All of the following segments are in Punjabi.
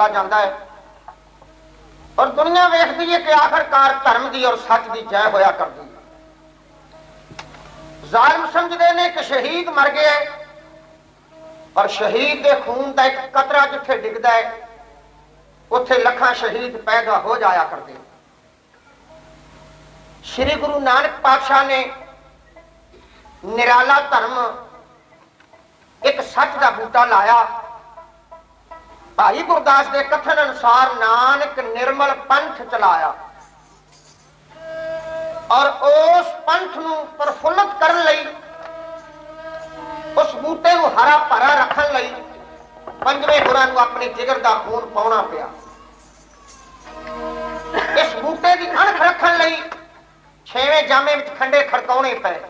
ਚਲਾ ਜਾਂਦਾ ਹੈ। ਔਰ ਦੁਨੀਆ ਵੇਖਦੀ ਹੈ ਕਿ ਆਖਰਕਾਰ ਧਰਮ ਦੀ ਔਰ ਸੱਚ ਦੀ ਜੈ ਹੋਇਆ ਕਰਦੀ ਜ਼ਾਲਮ ਸਮਝਦੇ ਨੇ ਕਿ ਸ਼ਹੀਦ ਮਰ ਗਏ ਹੈ। ਪਰ ਸ਼ਹੀਦ ਦੇ ਖੂਨ ਦਾ ਇੱਕ ਕਤਰਾ ਜਿੱਥੇ ਡਿੱਗਦਾ ਹੈ, ਉੱਥੇ ਲੱਖਾਂ ਸ਼ਹੀਦ ਪੈਦਾ ਹੋ ਜਾਇਆ ਕਰਦੇ ਸ੍ਰੀ ਗੁਰੂ ਨਾਨਕ ਪਾਤਸ਼ਾਹ ਨੇ ਨਿਰਾਲਾ ਧਰਮ ਇੱਕ ਸੱਚ ਦਾ ਬੂਟਾ ਲਾਇਆ। ਭਾਈ ਗੁਰਦਾਸ ਦੇ ਕਥਨ ਅਨੁਸਾਰ ਨਾਨਕ ਨਿਰਮਲ ਪੰਥ ਚਲਾਇਆ। ਔਰ ਉਸ ਪੰਥ ਨੂੰ ਪ੍ਰਫੁੱਲਤ ਕਰਨ ਲਈ, ਉਸ ਬੂਟੇ ਨੂੰ ਹਰਾ ਭਰਾ ਰੱਖਣ ਲਈ ਪੰਜਵੇਂ ਗੁਰਾਂ ਨੂੰ ਆਪਣੇ ਜਿਗਰ ਦਾ ਖੂਨ ਪਾਉਣਾ ਪਿਆ। ਇਸ ਬੂਟੇ ਦੀ ਅਣਖ ਰੱਖਣ ਲਈ ਛੇਵੇਂ ਜਾਮੇ ਵਿੱਚ ਖੰਡੇ ਖੜਕਾਉਣੇ ਪਏ।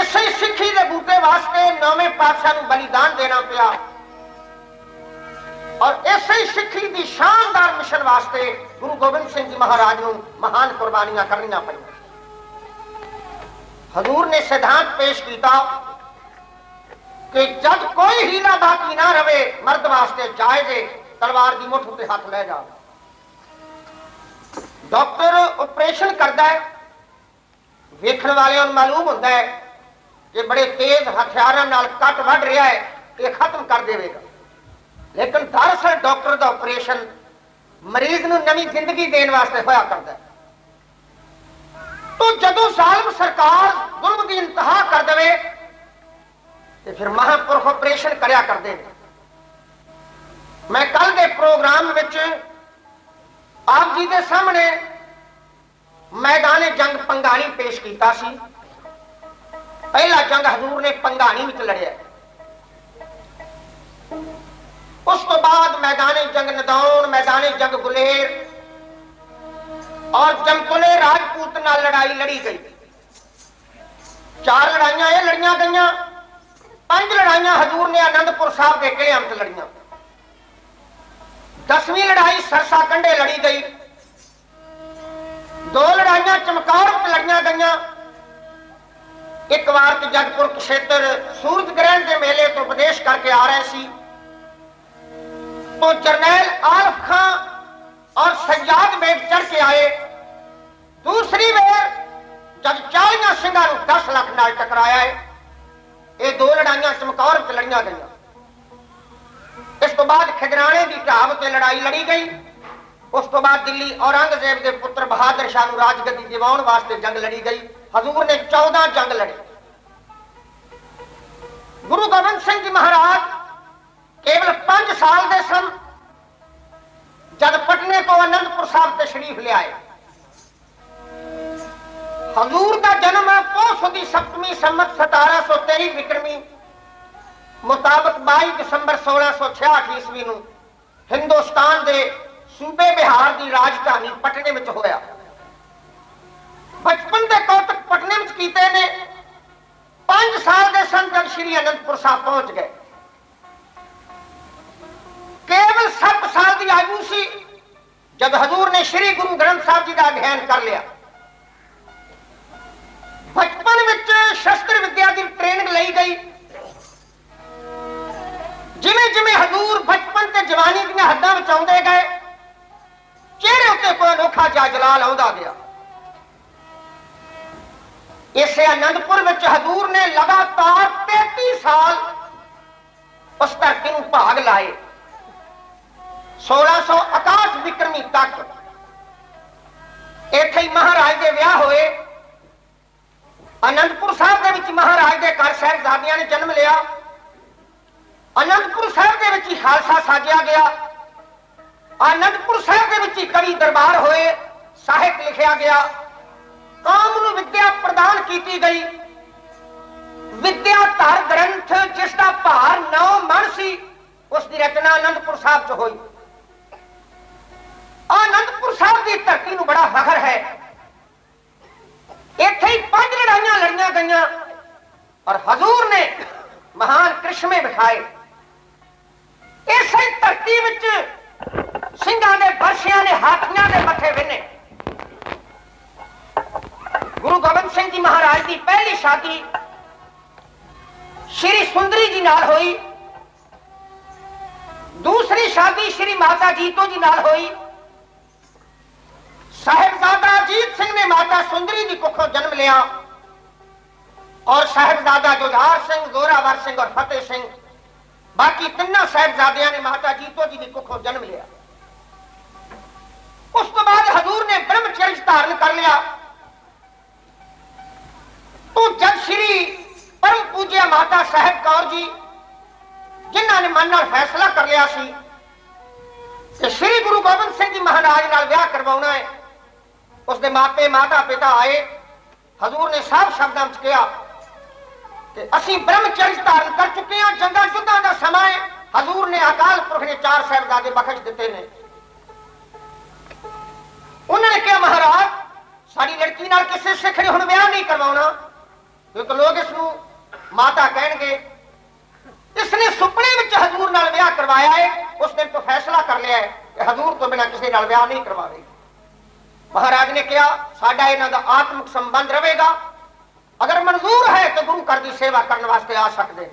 ਇਸੇ ਸਿੱਖੀ ਦੇ ਬੂਟੇ ਵਾਸਤੇ ਨਵੇਂ ਪਾਤਸ਼ਾਹ ਨੂੰ ਬਲੀਦਾਨ ਦੇਣਾ ਪਿਆ। ਔਰ ਇਸੇ ਸਿੱਖੀ ਦੀ ਸ਼ਾਨਦਾਰ ਮਿਸ਼ਨ ਵਾਸਤੇ ਗੁਰੂ ਗੋਬਿੰਦ ਸਿੰਘ ਜੀ ਮਹਾਰਾਜ ਨੂੰ ਮਹਾਨ ਕੁਰਬਾਨੀਆਂ ਕਰਨੀਆਂ ਪਈਆਂ। ਹਜ਼ੂਰ ਨੇ ਸਿਧਾਂਤ ਪੇਸ਼ ਕੀਤਾ ਕਿ ਜਦ ਕੋਈ ਹੀਲਾ ਬਾਕੀ ਨਾ ਰਵੇ, ਮਰਦ ਵਾਸਤੇ ਜਾਇਜ਼ੇ ਤਲਵਾਰ ਦੀ ਮੁੱਠ ਉੱਤੇ ਹੱਥ ਲੈ ਜਾ। ਡਾਕਟਰ ਆਪਰੇਸ਼ਨ ਕਰਦਾ ਹੈ, ਵੇਖਣ ਵਾਲਿਆਂ ਨੂੰ ਮਾਲੂਮ ਹੁੰਦਾ ਹੈ ਕਿ ਬੜੇ ਤੇਜ਼ ਹਥਿਆਰਾਂ ਨਾਲ ਕੱਟ ਵੱਢ ਰਿਹਾ ਹੈ, ਇਹ ਖਤਮ ਕਰ ਦੇਵੇਗਾ। ਲੇਕਿਨ ਦਰਅਸਲ ਡਾਕਟਰ ਦਾ ਆਪਰੇਸ਼ਨ ਮਰੀਜ਼ ਨੂੰ ਨਵੀਂ ਜ਼ਿੰਦਗੀ ਦੇਣ ਵਾਸਤੇ ਹੋਇਆ ਕਰਦਾ ਹੈ। ਤੋ ਜਦੋਂ ਜ਼ਾਲਮ ਸਰਕਾਰ ਜ਼ੁਲਮ ਦੀ ਇੰਤਹਾ ਕਰ ਦੇਵੇ, ਤੇ ਫਿਰ ਮਹਾਂਪੁਰਖ ਆਪਰੇਸ਼ਨ ਕਰਿਆ ਕਰਦੇ ਨੇ। ਮੈਂ ਕੱਲ ਦੇ ਪ੍ਰੋਗਰਾਮ ਵਿੱਚ ਆਪ ਜੀ ਦੇ ਸਾਹਮਣੇ ਮੈਦਾਨੇ ਜੰਗ ਪੰਗਾਣੀ ਪੇਸ਼ ਕੀਤਾ ਸੀ। ਪਹਿਲਾ ਜੰਗ ਹਜ਼ੂਰ ਨੇ ਪੰਗਾਣੀ ਵਿੱਚ ਲੜਿਆ। ਉਸ ਤੋਂ ਬਾਅਦ ਮੈਦਾਨੇ ਜੰਗ ਨਦੌਣ ਮੈਦਾਨੇ ਜੰਗ ਗੁਲੇਰ ਔਰ ਜੰਗੁਲੇ ਰਾਜਪੂਤ ਨਾਲ ਲੜਾਈ ਲੜੀ ਗਈ। ਚਾਰ ਲੜਾਈਆਂ ਇਹ ਲੜੀਆਂ ਗਈਆਂ, ਪੰਜ ਲੜਾਈਆਂ ਹਜ਼ੂਰ ਨੇ ਆਨੰਦਪੁਰ ਸਾਹਿਬ ਦੇ ਕਿਲੇ ਅੰਤ ਲੜੀਆਂ। ਦਸਵੀਂ ਲੜਾਈ ਸਰਸਾ ਕੰਢੇ ਲੜੀ ਗਈ। ਦੋ ਲੜਾਈਆਂ ਚਮਕੌਰ ਵਿੱਚ ਲੜੀਆਂ ਗਈਆਂ। ਇੱਕ ਵਾਰ ਤੇ ਜਗਪੁਰ ਖੇਤਰ ਸੂਰਜ ਗ੍ਰਹਿਣ ਦੇ ਮੇਲੇ ਤੋਂ ਉਪਦੇਸ਼ ਕਰਕੇ ਆ ਰਹੇ ਸੀ। तो जरनैल आरफ खां और सज्जाद बेग चढ़ के आए दूसरी बार जब चालियां ਸਿੰਘਾਂ ਨੂੰ 10 ਲੱਖ ਨਾਲ ਟਕਰਾਇਆ ਹੈ ਇਹ ਦੋ ਲੜਾਈਆਂ ਚਮਕੌਰ ਵਿੱਚ ਲੜੀਆਂ ਗਈਆਂ ਇਸ ਤੋਂ ਬਾਅਦ ਖਿਦਰਾਣੇ ਦੀ ਢਾਬ ਤੇ ਲੜਾਈ ਲੜੀ ਗਈ ਉਸ ਤੋਂ ਬਾਅਦ ਦਿੱਲੀ ਔਰੰਗਜ਼ੇਬ ਦੇ ਪੁੱਤਰ ਬਹਾਦਰ ਸ਼ਾਹ ਨੂੰ ਰਾਜਗੱਦੀ ਦਿਵਾਉਣ ਵਾਸਤੇ ਜੰਗ ਲੜੀ ਗਈ ਹਜ਼ੂਰ ਨੇ 14 ਜੰਗ ਲੜੇ ਗੁਰੂ ਗੋਬਿੰਦ ਸਿੰਘ ਜੀ ਮਹਾਰਾਜ ਕੇਵਲ 5 ਸਾਲ ਦੇ ਸਨ ਜਦ ਪਟਨੇ ਤੋਂ ਅਨੰਦਪੁਰ ਸਾਹਿਬ ਤਸ਼ਰੀਫ ਲਿਆਏ। ਹਜ਼ੂਰ ਦਾ ਜਨਮ ਹੈ ਪੋਸ ਦੀ ਸਪਤਮੀ ਸੰਮਤ 1723 ਵਿਕਰਮੀ ਮੁਤਾਬਕ 22 ਦਸੰਬਰ 1666 ਈਸਵੀ ਨੂੰ ਹਿੰਦੁਸਤਾਨ ਦੇ ਸੂਬੇ ਬਿਹਾਰ ਦੀ ਰਾਜਧਾਨੀ ਪਟਨੇ ਵਿੱਚ ਹੋਇਆ। ਬਚਪਨ ਦੇ ਕੌਤਕ ਪਟਨੇ ਵਿੱਚ ਕੀਤੇ ਨੇ। 5 ਸਾਲ ਦੇ ਸਨ ਜਦ ਸ਼੍ਰੀ ਅਨੰਦਪੁਰ ਸਾਹਿਬ ਪਹੁੰਚ ਗਏ। 7 ਸਾਲ ਦੀ ਆਯੂ ਸੀ, ਜਦ ਹਜ਼ੂਰ ਨੇ ਸ੍ਰੀ ਗੁਰੂ ਗ੍ਰੰਥ ਸਾਹਿਬ ਜੀ ਦਾ ਅਧਿਐਨ ਕਰ ਲਿਆ। ਬਚਪਨ ਵਿੱਚ ਸ਼ਸਤਰ ਵਿਦਿਆ ਦੀ ਟ੍ਰੇਨਿੰਗ ਲਈ ਗਈ। ਜਿਵੇਂ ਜਿਵੇਂ ਹਜ਼ੂਰ ਬਚਪਨ ਤੇ ਜਵਾਨੀ ਦੀਆਂ ਹੱਦਾਂ ਵਿੱਚ ਆਉਂਦੇ ਗਏ, ਚਿਹਰੇ ਉੱਤੇ ਕੋਈ ਅਨੋਖਾ ਜਿਹਾ ਜਲਾਲ ਆਉਂਦਾ ਗਿਆ। ਇਸੇ ਅਨੰਦਪੁਰ ਵਿੱਚ ਹਜ਼ੂਰ ਨੇ ਲਗਾਤਾਰ 33 ਸਾਲ ਉਸ ਧਰਤੀ ਨੂੰ ਭਾਗ ਲਾਏ। 1661 ਵਿਕਰਮੀ ਤੱਕ ਇੱਥੇ ਹੀ ਮਹਾਰਾਜ ਦੇ ਵਿਆਹ ਹੋਏ। ਅਨੰਦਪੁਰ ਸਾਹਿਬ ਦੇ ਵਿੱਚ ਮਹਾਰਾਜ ਦੇ ਘਰ ਸਾਹਿਬਜ਼ਾਦਿਆਂ ਨੇ ਜਨਮ ਲਿਆ। ਅਨੰਦਪੁਰ ਸਾਹਿਬ ਦੇ ਵਿੱਚ ਹੀ ਖਾਲਸਾ ਸਾਜਿਆ ਗਿਆ। ਅਨੰਦਪੁਰ ਸਾਹਿਬ ਦੇ ਵਿੱਚ ਹੀ ਕਵੀ ਦਰਬਾਰ ਹੋਏ, ਸਾਹਿਤ ਲਿਖਿਆ ਗਿਆ। ਕੌਮ ਨੂੰ ਵਿਦਿਆ ਪ੍ਰਦਾਨ ਕੀਤੀ ਗਈ। ਵਿਦਿਆ ਧਰ ਗ੍ਰੰਥ ਜਿਸ ਦਾ ਭਾਰ 9 ਮਣ ਸੀ, ਉਸ ਦੀ ਰਚਨਾ ਅਨੰਦਪੁਰ ਸਾਹਿਬ 'ਚ ਹੋਈ। ਆਨੰਦਪੁਰ ਸਾਹਿਬ ਦੀ ਧਰਤੀ ਨੂੰ ਬੜਾ ਫਖਰ ਹੈ। ਇੱਥੇ ਹੀ ਪੰਜ ਲੜਾਈਆਂ ਲੜੀਆਂ ਗਈਆਂ ਔਰ ਹਜ਼ੂਰ ਨੇ ਮਹਾਨ ਕ੍ਰਿਸ਼ਮੇ ਬਿਠਾਏ ਇਸੇ ਧਰਤੀ ਵਿੱਚ ਸਿੰਘਾਂ ਦੇ ਬਰਸ਼ਿਆਂ ਨੇ ਹਾਥੀਆਂ ਦੇ ਮੱਥੇ ਵਿੰਨੇ। ਗੁਰੂ ਗੋਬਿੰਦ ਸਿੰਘ ਜੀ ਮਹਾਰਾਜ ਦੀ ਪਹਿਲੀ ਸ਼ਾਦੀ ਸ਼੍ਰੀ ਸੁੰਦਰੀ ਜੀ ਨਾਲ ਹੋਈ। ਦੂਸਰੀ ਸ਼ਾਦੀ ਸ਼੍ਰੀ ਮਾਤਾ ਜੀਤੋ ਜੀ ਨਾਲ ਹੋਈ। ਸਾਹਿਬਜ਼ਾਦਾ ਅਜੀਤ ਸਿੰਘ ਨੇ ਮਾਤਾ ਸੁੰਦਰੀ ਦੀ ਕੁੱਖੋਂ ਜਨਮ ਲਿਆ ਔਰ ਸਾਹਿਬਜ਼ਾਦਾ ਜੁਝਾਰ ਸਿੰਘ ਜ਼ੋਰਾਵਰ ਸਿੰਘ ਔਰ ਫਤਿਹ ਸਿੰਘ ਬਾਕੀ ਤਿੰਨਾਂ ਸਾਹਿਬਜ਼ਾਦਿਆਂ ਨੇ ਮਾਤਾ ਜੀਤੋ ਜੀ ਦੀ ਕੁੱਖੋਂ ਜਨਮ ਲਿਆ ਉਸ ਤੋਂ ਬਾਅਦ ਹਜ਼ੂਰ ਨੇ ਬ੍ਰਹਮਚਰਜ ਧਾਰਨ ਕਰ ਲਿਆ ਤੋ ਜਦ ਸ਼੍ਰੀ ਪਰਮ ਪੂਜਿਆ ਮਾਤਾ ਸਾਹਿਬ ਕੌਰ ਜੀ ਜਿਨ੍ਹਾਂ ਨੇ ਮਨ ਨਾਲ ਫੈਸਲਾ ਕਰ ਲਿਆ ਸੀ ਕਿ ਸ਼੍ਰੀ ਗੁਰੂ ਗੋਬਿੰਦ ਸਿੰਘ ਜੀ ਮਹਾਰਾਜ ਨਾਲ ਵਿਆਹ ਕਰਵਾਉਣਾ ਹੈ ਉਸਦੇ ਮਾਪੇ ਮਾਤਾ ਪਿਤਾ ਆਏ। ਹਜ਼ੂਰ ਨੇ ਸਾਫ਼ ਸ਼ਬਦਾਂ ਵਿੱਚ ਕਿਹਾ ਕਿ ਅਸੀਂ ਬ੍ਰਹਮਚਰਜ ਧਾਰਨ ਕਰ ਚੁੱਕੇ ਹਾਂ, ਜੰਗਾਂ ਯੁੱਧਾਂ ਦਾ ਸਮਾਂ ਹੈ। ਹਜ਼ੂਰ ਨੇ ਅਕਾਲ ਪੁਰਖ ਨੇ ਚਾਰ ਸਾਹਿਬਜ਼ਾਦੇ ਬਖਸ਼ ਦਿੱਤੇ ਨੇ। ਉਹਨਾਂ ਨੇ ਕਿਹਾ, ਮਹਾਰਾਜ, ਸਾਡੀ ਲੜਕੀ ਨਾਲ ਕਿਸੇ ਸਿੱਖ ਨੇ ਹੁਣ ਵਿਆਹ ਨਹੀਂ ਕਰਵਾਉਣਾ। ਕਿਉਂਕਿ ਲੋਕ ਇਸ ਨੂੰ ਮਾਤਾ ਕਹਿਣਗੇ। ਇਸ ਨੇ ਸੁਪਨੇ ਵਿੱਚ ਹਜ਼ੂਰ ਨਾਲ ਵਿਆਹ ਕਰਵਾਇਆ ਹੈ। ਉਸ ਦਿਨ ਤੋਂ ਫੈਸਲਾ ਕਰ ਲਿਆ ਹੈ ਕਿ ਹਜ਼ੂਰ ਤੋਂ ਬਿਨਾਂ ਕਿਸੇ ਨਾਲ ਵਿਆਹ ਨਹੀਂ ਕਰਵਾਵੇਗਾ। ਮਹਾਰਾਜ ਨੇ ਕਿਹਾ, ਸਾਡਾ ਇਹਨਾਂ ਦਾ ਆਤਮਿਕ ਸੰਬੰਧ ਰਹੇਗਾ। ਅਗਰ ਮਨਜ਼ੂਰ ਹੈ ਤਾਂ ਗੁਰੂ ਘਰ ਦੀ ਸੇਵਾ ਕਰਨ ਵਾਸਤੇ ਆ ਸਕਦੇ ਨੇ।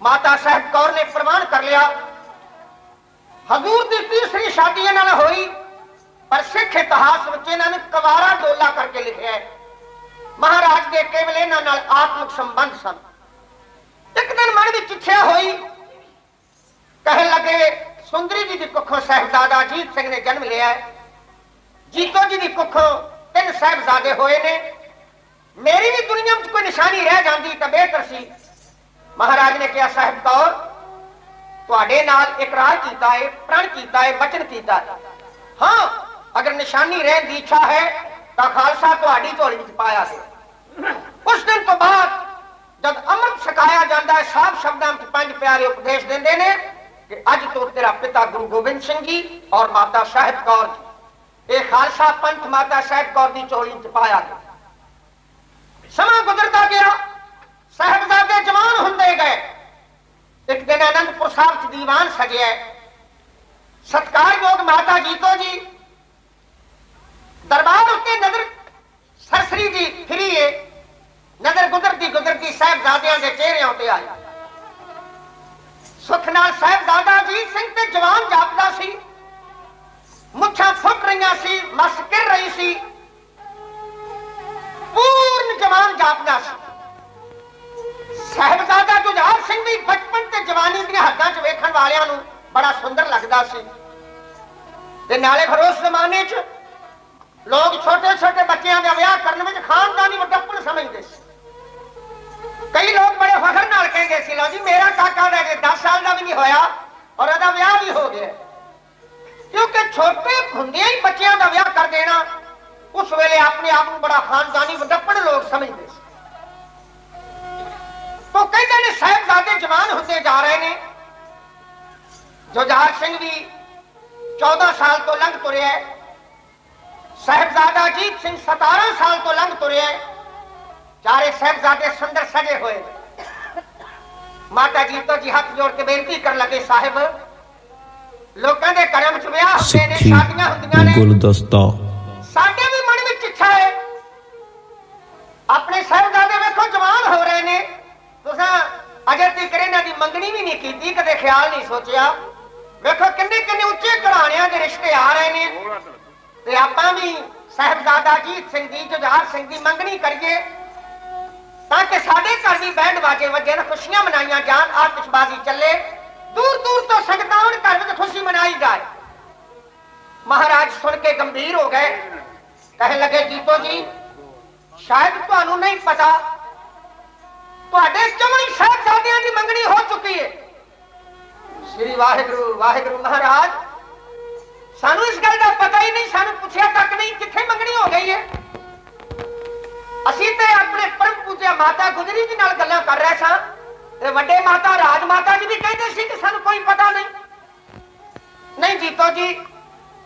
ਮਾਤਾ ਸਾਹਿਬ ਕੌਰ ਨੇ ਪ੍ਰਮਾਣ ਕਰ ਲਿਆ। ਹਜ਼ੂਰ ਦੀ ਤੀਸਰੀ ਸ਼ਾਦੀ ਇਹਨਾਂ ਨਾਲ ਹੋਈ, ਪਰ ਸਿੱਖ ਇਤਿਹਾਸ ਵਿੱਚ ਇਹਨਾਂ ਨੇ ਕਵਾਰਾ ਡੋਲਾ ਕਰਕੇ ਲਿਖਿਆ ਹੈ। ਮਹਾਰਾਜ ਦੇ ਕੇਵਲ ਇਹਨਾਂ ਨਾਲ ਆਤਮਿਕ ਸੰਬੰਧ ਸਨ। ਇੱਕ ਦਿਨ ਮਨ ਵਿੱਚ ਇੱਛਾ ਹੋਈ, ਕਹਿਣ ਲੱਗੇ, ਸੁੰਦਰੀ ਜੀ ਦੀ ਕੁੱਖੋਂ ਸਾਹਿਬਜ਼ਾਦਾ ਅਜੀਤ ਸਿੰਘ ਨੇ ਜਨਮ ਲਿਆ ਹੈ। ਜੀਤੋ ਜੀ ਦੀ ਕੁੱਖੋਂ ਤਿੰਨ ਸਾਹਿਬਜ਼ਾਦੇ ਹੋਏ ਨੇ। ਮੇਰੀ ਵੀ ਦੁਨੀਆ ਵਿੱਚ ਕੋਈ ਨਿਸ਼ਾਨੀ ਰਹਿ ਜਾਂਦੀ ਤਾਂ ਬਿਹਤਰ ਸੀ। ਮਹਾਰਾਜ ਨੇ ਕਿਹਾ, ਸਾਹਿਬ ਕੌਰ, ਤੁਹਾਡੇ ਨਾਲ ਇਕਰਾਰ ਕੀਤਾ ਹੈ ਪ੍ਰਣ ਕੀਤਾ ਹੈ ਵਚਨ ਕੀਤਾ ਹੈ ਹਾਂ, ਅਗਰ ਨਿਸ਼ਾਨੀ ਰਹਿਣ ਦੀ ਇੱਛਾ ਹੈ, ਤਾਂ ਖਾਲਸਾ ਤੁਹਾਡੀ ਝੋਲੀ ਵਿੱਚ ਪਾਇਆ ਸੀ। ਉਸ ਦਿਨ ਤੋਂ ਬਾਅਦ ਜਦ ਅੰਮ੍ਰਿਤ ਛਕਾਇਆ ਜਾਂਦਾ ਹੈ, ਸਾਫ਼ ਸ਼ਬਦਾਂ ਵਿੱਚ ਪੰਜ ਪਿਆਰੇ ਉਪਦੇਸ਼ ਦਿੰਦੇ ਨੇ ਕਿ ਅੱਜ ਤੋਂ ਤੇਰਾ ਪਿਤਾ ਗੁਰੂ ਗੋਬਿੰਦ ਸਿੰਘ ਜੀ ਔਰ ਮਾਤਾ ਸਾਹਿਬ ਕੌਰ ਜੀ। ਇਹ ਖਾਲਸਾ ਪੰਥ ਮਾਤਾ ਸਾਹਿਬ ਕੌਰ ਦੀ ਚੋਲੀ ਚ ਪਾਇਆ ਗਿਆ। ਸਮਾਂ ਗੁਜ਼ਰਦਾ ਗਿਆ, ਸਾਹਿਬਜ਼ਾਦੇ ਜਵਾਨ ਹੁੰਦੇ ਗਏ। ਇੱਕ ਦਿਨ ਅਨੰਦਪੁਰ ਸਾਹਿਬ ਚ ਦੀਵਾਨ ਸਜਿਆ ਸਤਕਾਰਯੋਗ ਮਾਤਾ ਜੀਤੋ ਜੀ, ਦਰਬਾਰ ਉੱਤੇ ਨਜ਼ਰ ਸਰਸਰੀ ਜੀ ਫਿਰੀਏ, ਨਜ਼ਰ ਗੁਜ਼ਰਦੀ ਗੁਜ਼ਰਦੀ ਸਾਹਿਬਜ਼ਾਦਿਆਂ ਦੇ ਚਿਹਰਿਆਂ ਤੇ ਆਈ ਸੁਖ ਨਾਲ ਸਾਹਿਬਜ਼ਾਦਾ ਜੀ ਸਿੰਘ ਤੇ ਜਵਾਨ ਜਾਪਦਾ ਸੀ। ਮੁੱਛਾਂ ਫੁੱਟ ਰਹੀਆਂ ਸੀ, ਮਸ ਕਿਰ ਰਹੀ ਸੀ। ਪੂਰਨ ਜਵਾਨ ਜਾਪਦਾ ਸੀ। ਸਾਹਿਬਜ਼ਾਦਾ ਜੁਝਾਰ ਸਿੰਘ ਵੀ ਬਚਪਨ ਤੇ ਜਵਾਨੀ ਦੀਆਂ ਹੱਦਾਂ 'ਚ ਵੇਖਣ ਵਾਲਿਆਂ ਨੂੰ ਬੜਾ ਸੁੰਦਰ ਲੱਗਦਾ ਸੀ। ਤੇ ਨਾਲੇ ਫਿਰ ਉਸ ਜ਼ਮਾਨੇ 'ਚ ਲੋਕ ਛੋਟੇ ਛੋਟੇ ਬੱਚਿਆਂ ਦਾ ਵਿਆਹ ਕਰਨ ਵਿੱਚ ਖਾਨਦਾਨੀ ਵਡੱਪਣ ਸਮਝਦੇ ਸੀ। ਕਈ ਲੋਕ ਬੜੇ ਫਖਰ ਨਾਲ ਕਹਿੰਦੇ ਸੀ, ਲਓ ਜੀ, ਮੇਰਾ ਕਾਕਾ ਦਾ ਜੇ 10 ਸਾਲ ਦਾ ਵੀ ਨਹੀਂ ਹੋਇਆ ਔਰ ਉਹਦਾ ਵਿਆਹ ਵੀ ਹੋ ਗਿਆ। ਕਿਉਂਕਿ ਛੋਟੇ ਹੁੰਦਿਆਂ ਹੀ ਬੱਚਿਆਂ ਦਾ ਵਿਆਹ ਕਰ ਦੇਣਾ, ਉਸ ਵੇਲੇ ਆਪਣੇ ਆਪ ਨੂੰ ਬੜਾ ਖਾਨਦਾਨੀ ਵਡੱਪਣ ਲੋਕ ਸਮਝਦੇ ਸੀ। ਤੋਂ ਕਹਿੰਦੇ ਨੇ, ਸਾਹਿਬਜ਼ਾਦੇ ਜਵਾਨ ਹੁੰਦੇ ਜਾ ਰਹੇ ਨੇ। ਜੁਝਾਰ ਸਿੰਘ ਵੀ 14 ਸਾਲ ਤੋਂ ਲੰਘ ਤੁਰਿਆ ਸਾਹਿਬਜ਼ਾਦਾ ਅਜੀਤ ਸਿੰਘ 17 ਸਾਲ ਤੋਂ ਲੰਘ ਤੁਰਿਆ ਚਾਰੇ ਸਾਹਿਬਜ਼ਾਦੇ ਸੁੰਦਰ ਸਜੇ ਹੋਏ ਨੇ। ਮਾਤਾ ਜੀ ਤੋਂ ਜੀ ਹੱਥ ਜੋੜ ਕੇ ਬੇਨਤੀ ਕਰਨ ਲੱਗੇ, ਸਾਹਿਬ ਲੋਕਾਂ ਦੇ ਘਰਾਂ ਵਿੱਚ ਵਿਆਹ ਹੁੰਦੇ ਨੇ ਸ਼ਾਦੀਆਂ ਹੁੰਦੀਆਂ ਨੇ। ਗੁਲਦਸਤਾ। ਸਾਡੇ ਵੀ ਮਨ ਵਿੱਚ ਇੱਛਾ ਹੈ। ਆਪਣੇ ਸਾਹਿਬਜ਼ਾਦੇ ਵੇਖੋ ਜਵਾਨ ਹੋ ਰਹੇ ਨੇ। ਤੁਸੀਂ ਅਜੇ ਤੱਕ ਇਹਨਾਂ ਦੀ ਮੰਗਣੀ ਵੀ ਨਹੀਂ ਕੀਤੀ ਕਦੇ ਖਿਆਲ ਨਹੀਂ ਸੋਚਿਆ। ਵੇਖੋ ਕਿੰਨੇ ਕਿੰਨੇ ਉੱਚੇ ਘਰਾਣਿਆਂ ਦੇ ਰਿਸ਼ਤੇ ਆ ਰਹੇ ਨੇ। ਤੇ ਆਪਾਂ ਵੀ ਸਾਹਿਬਜ਼ਾਦਾ ਅਜੀਤ ਸਿੰਘ ਦੀ ਜੁਝਾਰ ਸਿੰਘ ਦੀ ਮੰਗਣੀ ਕਰੀਏ। ਤਾਂ ਕਿ ਸਾਡੇ ਘਰ ਵੀ ਬੈਂਡ ਵਾਜੇ ਵੱਜਣ ਖੁਸ਼ੀਆਂ ਮਨਾਈਆਂ ਜਾਣ ਆਤਿਸ਼ਬਾਜ਼ੀ ਚੱਲੇ। ਦੂਰ ਦੂਰ ਤੋਂ ਸੰਗਤਾਂ ਆਉਣ ਘਰ ਵਿੱਚ ਖੁਸ਼ੀ ਮਨਾਈ ਜਾਏ। ਮਹਾਰਾਜ ਸੁਣ ਕੇ ਗੰਭੀਰ ਹੋ ਗਏ। ਕਹਿਣ ਲੱਗੇ, ਜੀਤੋ ਜੀ ਤੁਹਾਨੂੰ ਨਹੀਂ ਪਤਾ, ਤੁਹਾਡੇ ਚੌਣੀ ਸਾਹਿਬਜ਼ਾਦਿਆਂ ਦੀ ਮੰਗਣੀ ਹੋ ਚੁੱਕੀ ਹੈ ਸ੍ਰੀ ਵਾਹਿਗੁਰੂ ਵਾਹਿਗੁਰੂ ਮਹਾਰਾਜ, ਸਾਨੂੰ ਇਸ ਗੱਲ ਦਾ ਪਤਾ ਹੀ ਨਹੀਂ, ਸਾਨੂੰ ਪੁੱਛਿਆ ਤੱਕ ਨਹੀਂ ਕਿੱਥੇ ਮੰਗਣੀ ਹੋ ਗਈ ਹੈ ਅਸੀਂ ਤੇ ਆਪਣੇ ਪਰਮ ਪੂਜਿਆ ਮਾਤਾ ਗੁਜਰੀ ਜੀ ਨਾਲ ਗੱਲਾਂ ਕਰ ਰਹੇ ਸਾਂ। ਤੇ ਵੱਡੇ ਮਾਤਾ, ਰਾਜ ਮਾਤਾ ਜੀ ਵੀ ਕਹਿੰਦੇ ਸੀ ਕਿ ਸਾਨੂੰ ਕੋਈ ਪਤਾ ਨਹੀਂ। ਨਹੀਂ ਜੀਤੋ ਜੀ,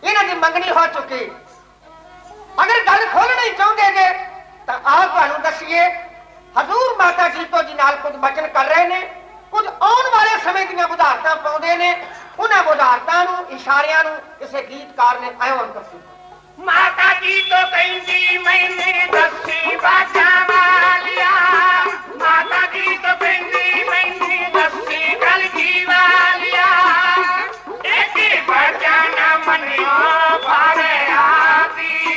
ਇਹਨਾਂ ਦੀ ਮੰਗਣੀ ਹੋ ਚੁੱਕੀ। ਅਗਰ ਗੱਲ ਖੋਲਣੀ ਚਾਹੁੰਦੇ ਜੇ, ਤਾਂ ਆਪ ਤੁਹਾਨੂੰ ਦੱਸੀਏ, ਹਜ਼ੂਰ ਮਾਤਾ ਜੀਤੋ ਜੀ ਨਾਲ ਕੁਝ ਬਚਨ ਕਰ ਰਹੇ ਨੇ, ਕੁਝ ਆਉਣ ਵਾਲੇ ਸਮੇਂ ਦੀਆਂ ਬੁਧਾਰਤਾਂ ਪਾਉਂਦੇ ਨੇ, ਉਹਨਾਂ ਬੁਧਾਰਤਾਂ ਨੂੰ, ਇਸ਼ਾਰਿਆਂ ਨੂੰ ਕਿਸੇ ਗੀਤਕਾਰ ਨੇ ਐਵੇਂ ਦੱਸੀ माता जी तो कहेंगी, मैंने दक्षी बाजा माता जी तो कहेंगी, मैंने दक्षी कल जीवा लिया। ऐसे आती।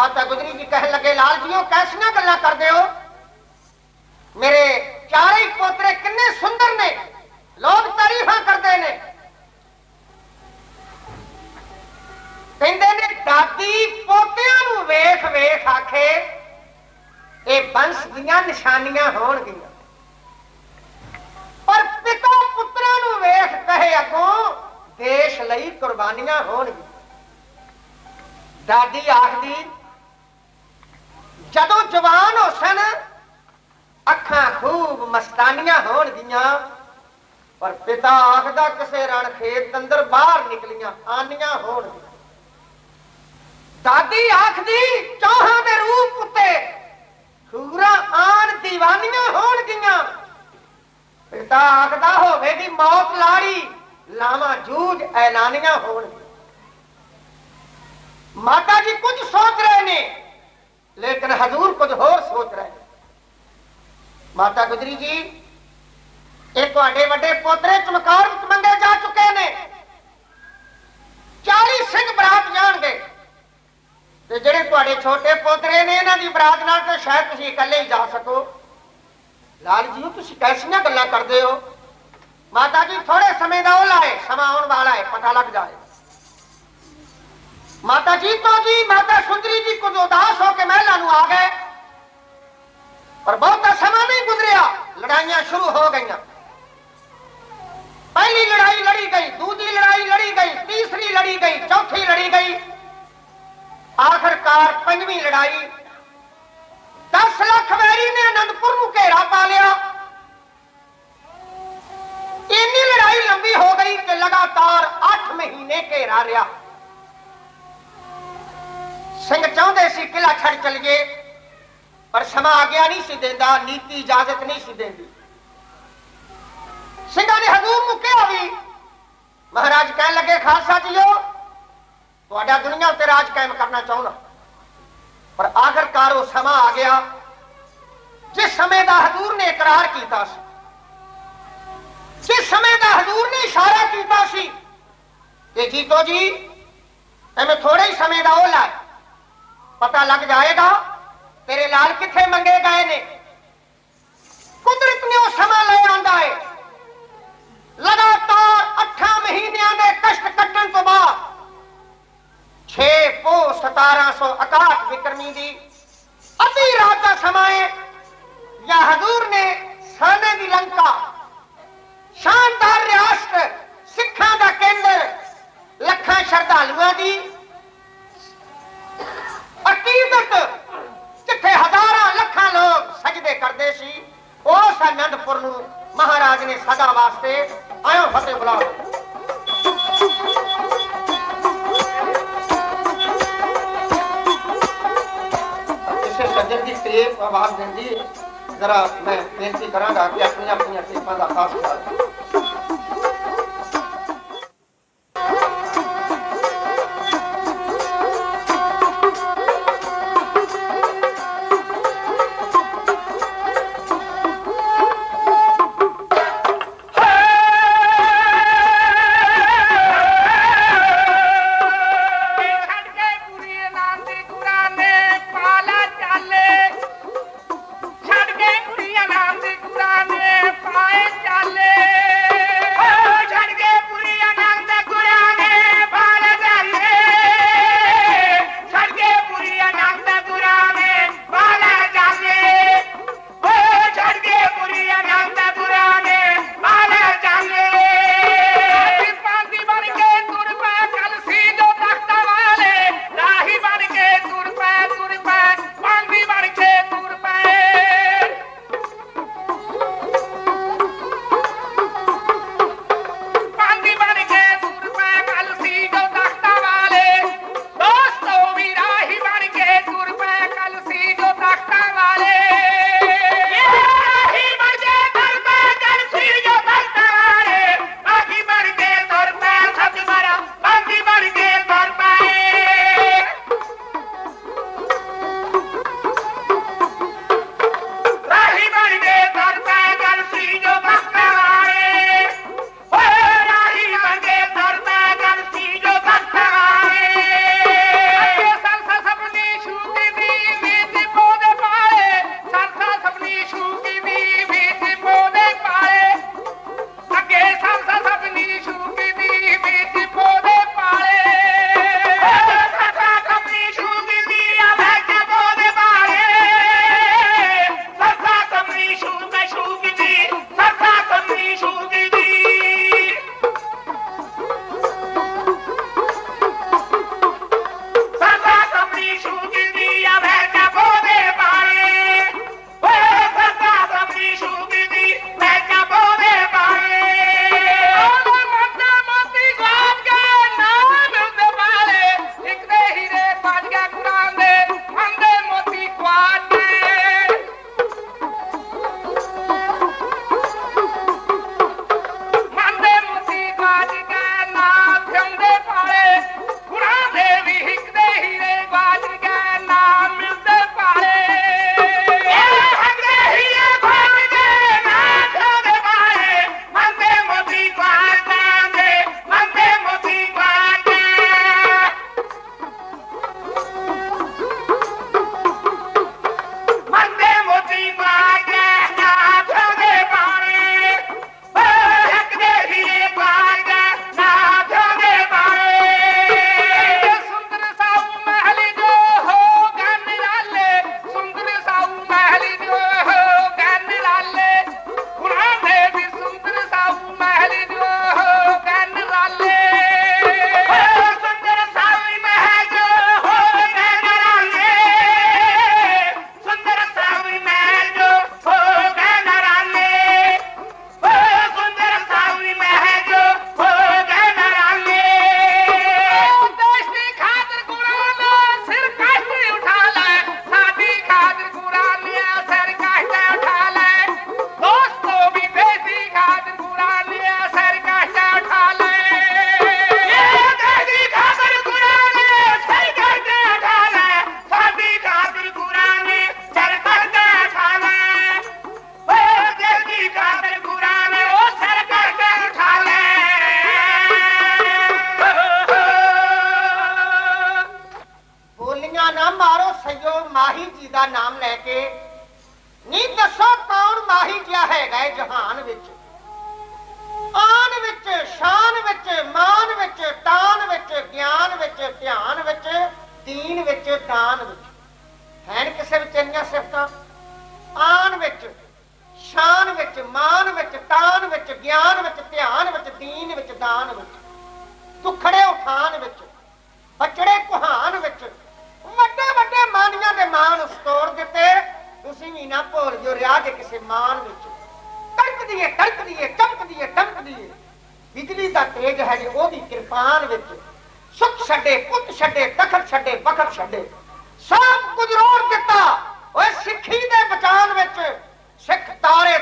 ਮਾਤਾ ਗੁਜਰੀ ਜੀ ਕਹਿਣ ਲੱਗੇ, ਲਾਲ ਜੀਓ ਕੈਸੀਆਂ ਗੱਲਾਂ ਕਰਦੇ ਹੋ? ਮੇਰੇ ਚਾਰੇ ਪੋਤਰੇ ਕਿੰਨੇ ਸੁੰਦਰ ਨੇ। ਲੋਕ ਤਾਰੀਫਾਂ ਕਰਦੇ ਨੇ। ਕਹਿੰਦੇ ਨੇ, ਦਾਦੀ ਪੋਤਿਆਂ ਨੂੰ ਵੇਖ ਵੇਖ ਆਖੇ, ਇਹ ਬੰਸ ਦੀਆਂ ਨਿਸ਼ਾਨੀਆਂ ਹੋਣਗੀਆਂ। ਪਰ ਪਿਤਾ ਪੁੱਤਰਾਂ ਨੂੰ ਵੇਖ ਕਹੇ ਅੱਗੋਂ, ਦੇਸ਼ ਲਈ ਕੁਰਬਾਨੀਆਂ ਹੋਣਗੀਆਂ। ਦਾਦੀ ਆਖਦੀ ਜਦੋਂ ਜਵਾਨ ਹੋਸਨ ਅੱਖਾਂ ਖੂਬ ਮਸਤਾਨੀਆਂ ਹੋਣਗੀਆਂ ਪਰ ਪਿਤਾ ਆਖਦਾ ਕਿਸੇ ਰਣ ਖੇਤ ਅੰਦਰ ਬਾਹਰ ਨਿਕਲੀਆਂ, ਆਨੀਆਂ ਹੋਣਗੀਆਂ ਦਾਦੀ ਆਖਦੀ, ਚੌਹਾਂ ਦੇ ਰੂਪ ਉੱਤੇ ਖੂਰਾ ਆਣ ਦੀਵਾਨੀਆਂ ਹੋਣਗੀਆਂ ਪਿਤਾ ਆਖਦਾ ਹੋਵੇਗੀ ਮੌਤ ਲਾੜੀ, ਲਾਵਾਂ ਜੂਝ ਐਲਾਨੀਆਂ ਹੋਣ ਮਾਤਾ ਜੀ ਕੁਝ ਸੋਚ ਰਹੇ ਨੇ ਲੇਕਿਨ ਹਜ਼ੂਰ ਕੁਝ ਹੋਰ ਸੋਚ ਰਹੇ ਮਾਤਾ ਗੁਜਰੀ ਜੀ, ਇਹ ਤੁਹਾਡੇ ਵੱਡੇ ਪੋਤਰੇ ਚਮਕਾਰ ਵਿੱਚ ਮੰਗੇ ਜਾ ਚੁੱਕੇ ਨੇ। 40 ਸਿੰਘ ਬਰਾਤ ਜਾਣਗੇ। ਤੇ ਜਿਹੜੇ ਤੁਹਾਡੇ ਛੋਟੇ ਪੋਤਰੇ ਨੇ, ਇਹਨਾਂ ਦੀ ਬਰਾਤ ਨਾਲ ਤਾਂ ਸ਼ਾਇਦ ਤੁਸੀਂ ਇਕੱਲੇ ਹੀ ਜਾ ਸਕੋ। ਲਾਲ ਜੀ ਤੁਸੀਂ ਕੈਸੀਆਂ ਗੱਲਾਂ ਕਰਦੇ ਹੋ। ਮਾਤਾ ਜੀ ਥੋੜੇ ਸਮੇਂ ਦਾ ਉਹ ਲਾਏ, ਸਮਾਂ ਆਉਣ ਵਾਲਾ ਹੈ, ਪਤਾ ਲੱਗ ਜਾਏ। ਮਾਤਾ ਜੀ ਤੋਂ ਜੀ ਮਾਤਾ ਸੁੰਦਰੀ ਜੀ ਕੁਝ ਉਦਾਸ ਹੋ ਕੇ ਮਹਿਲਾ ਨੂੰ ਆ ਗਏ। ਪਰ ਬਹੁਤਾ ਸਮਾਂ ਨਹੀਂ ਗੁਜ਼ਰਿਆ, ਲੜਾਈਆਂ ਸ਼ੁਰੂ ਹੋ ਗਈਆਂ। ਪਹਿਲੀ ਲੜਾਈ ਲੜੀ ਗਈ, ਦੂਜੀ ਲੜਾਈ ਲੜੀ ਗਈ, ਤੀਸਰੀ ਲੜੀ ਗਈ, ਚੌਥੀ ਲੜੀ ਗਈ। ਆਖਰਕਾਰ ਪੰਜਵੀਂ ਲੜਾਈ। 10 ਲੱਖ ਵੈਰੀ ਨੇ ਅਨੰਦਪੁਰ ਨੂੰ ਘੇਰਾ ਪਾ ਲਿਆ। ਇੰਨੀ ਲੜਾਈ ਲੰਬੀ ਹੋ ਗਈ ਕਿ ਲਗਾਤਾਰ 8 ਮਹੀਨੇ ਘੇਰਾ ਰਿਹਾ। ਸਿੰਘ ਚਾਹੁੰਦੇ ਸੀ ਕਿਲਾ ਛੱਡ ਚਲੀਏ, ਪਰ ਸਮਾਂ ਆਗਿਆ ਨਹੀਂ ਸੀ ਦਿੰਦਾ, ਨੀਤੀ ਇਜਾਜ਼ਤ ਨਹੀਂ ਸੀ ਦਿੰਦੀ। ਸਿੰਘਾਂ ਨੇ ਹਜ਼ੂਰ ਨੂੰ ਕਿਹਾ ਵੀ, ਮਹਾਰਾਜ ਕਹਿਣ ਲੱਗੇ, ਖਾਲਸਾ ਜੀਓ, ਤੁਹਾਡਾ ਦੁਨੀਆ ਉੱਤੇ ਰਾਜ ਕਾਇਮ ਕਰਨਾ ਚਾਹੁੰਦਾ। ਪਰ ਆਖਰਕਾਰ ਉਹ ਸਮਾਂ ਆ ਗਿਆ, ਜਿਸ ਸਮੇਂ ਦਾ ਹਜ਼ੂਰ ਨੇ ਇਕਰਾਰ ਕੀਤਾ ਸੀ। ਜਿਸ ਸਮੇਂ ਦਾ ਹਜ਼ੂਰ ਨੇ ਇਸ਼ਾਰਾ ਕੀਤਾ ਸੀ। ਕਿ ਜੀਤੋ ਜੀ, ਐਵੇਂ ਥੋੜੇ ਹੀ ਸਮੇਂ ਦਾ ਉਹ ਲਾਏ ਪਤਾ ਲੱਗ ਜਾਏਗਾ ਤੇਰੇ ਲਾਲ ਕਿੱਥੇ ਮੰਗੇ ਗਏ ਨੇ। ਕੁਦਰਤ ਨੇ ਉਹ ਸਮਾਂ ਲੈ ਆਂਦਾ ਹੈ ਲਗਾਤਾਰ 8 ਮਹੀਨਿਆਂ ਦੇ ਕਸ਼ਟ ਕੱਟਣ ਤੋਂ ਬਾਅਦ 6 ਪੋ 1761 ਵਿਕਰਮੀ ਦੀ ਅੱਧੀ ਰਾਤ ਦਾ ਸਮਾਂ ਹੈ ਜਾਂ ਹਜ਼ੂਰ ਨੇ ਸਾਨੇ ਦੀ ਲੰਕਾ। ਸ਼ਾਨਦਾਰ ਰਿਆਸਤ ਸਿੱਖਾਂ ਦਾ ਕੇਂਦਰ, ਲੱਖਾਂ ਸ਼ਰਧਾਲੂਆਂ ਦੀ ਉਸ ਨੂੰ ਮਹਾਰਾਜ ਨੇ ਸਦਾ ਵਾਸਤੇ ਆਇਓ ਫਤਿਹ ਬੁਲਾਓ ਇਸੇ ਸੱਜਣ ਦੀ ਤੇਜ਼ ਆਵਾਜ਼ ਦਿੰਦੀ ਜਰਾ ਮੈਂ ਬੇਨਤੀ ਕਰਾਂਗਾ ਕਿ ਆਪਣੀਆਂ ਆਪਣੀਆਂ ਟੇਪਾਂ ਦਾ ਖਾਸ ਖਿਆਲ ਰੱਖੋ।